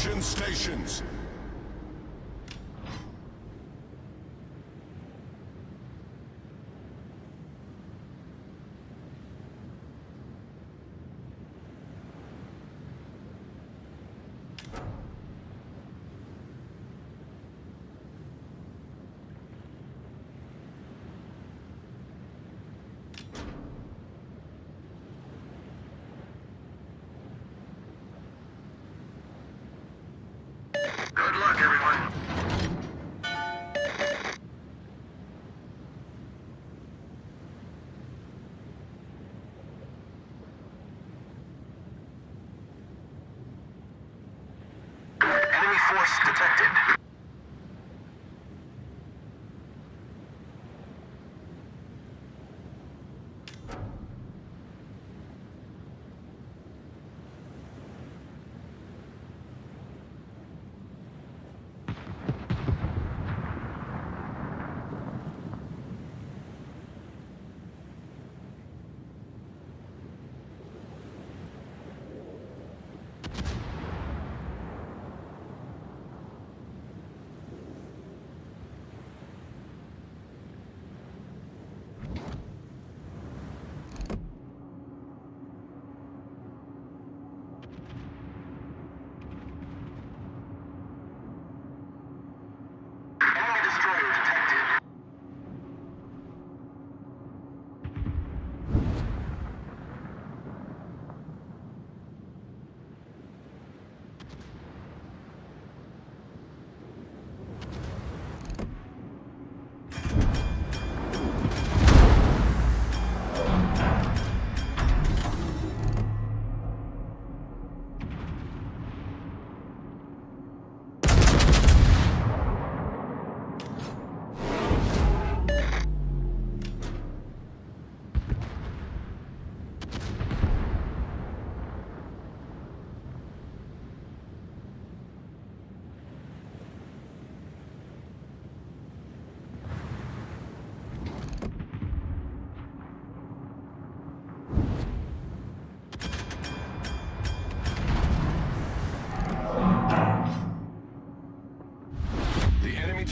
Extraction stations. Force detected.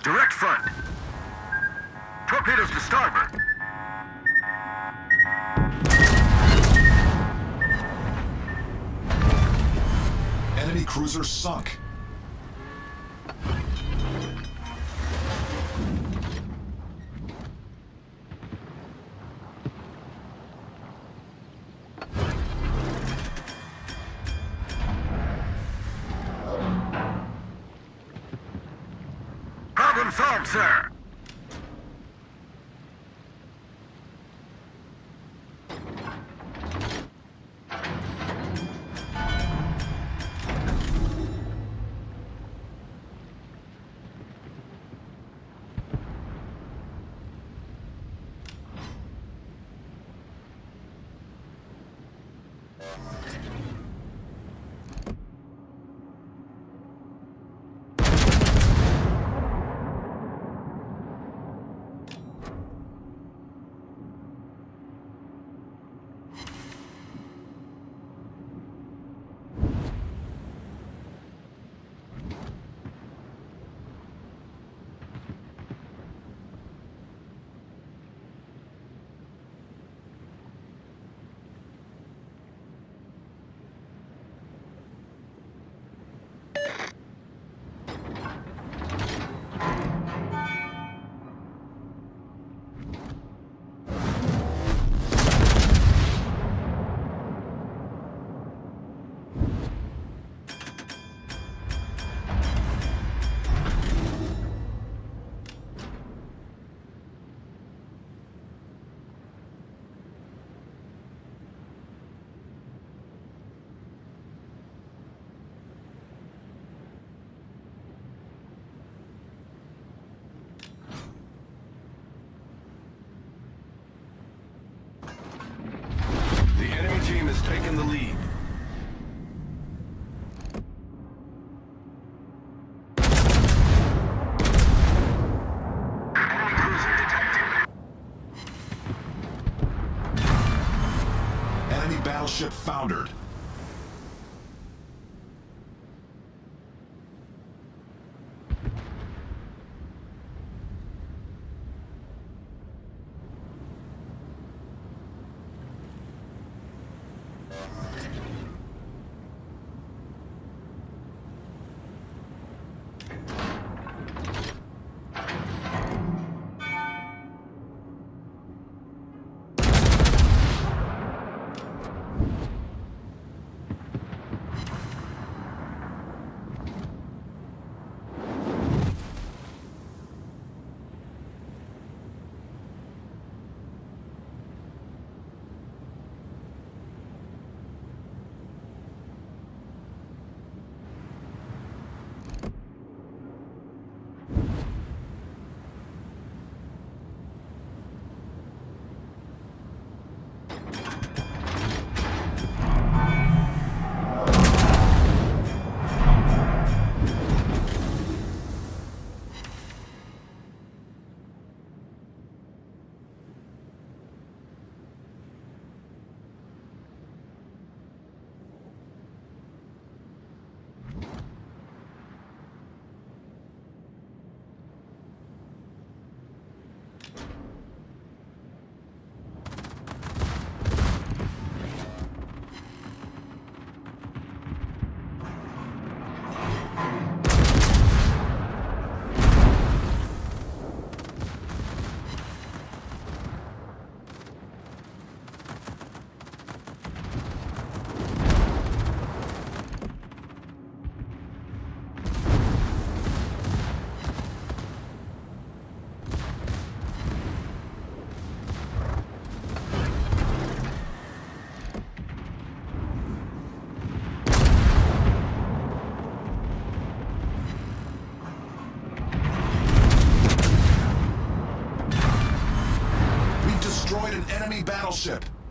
Direct front. Torpedoes to starboard. Enemy cruiser sunk. Solved, sir. Battleship foundered. Enemy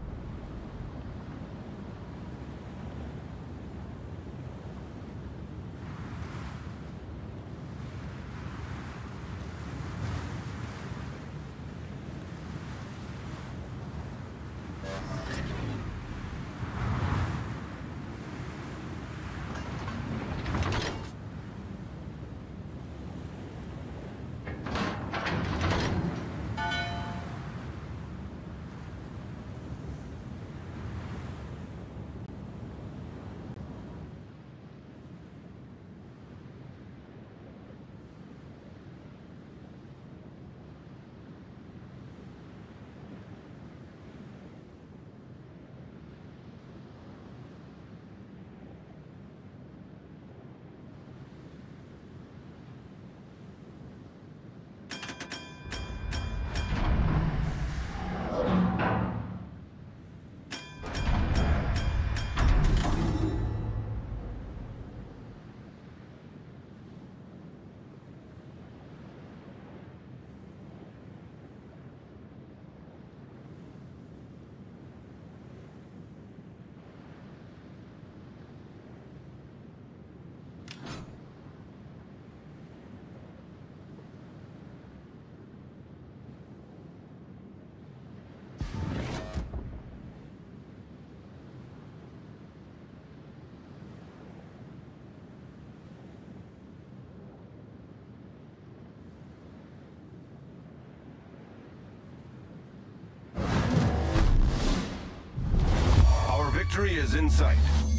in sight.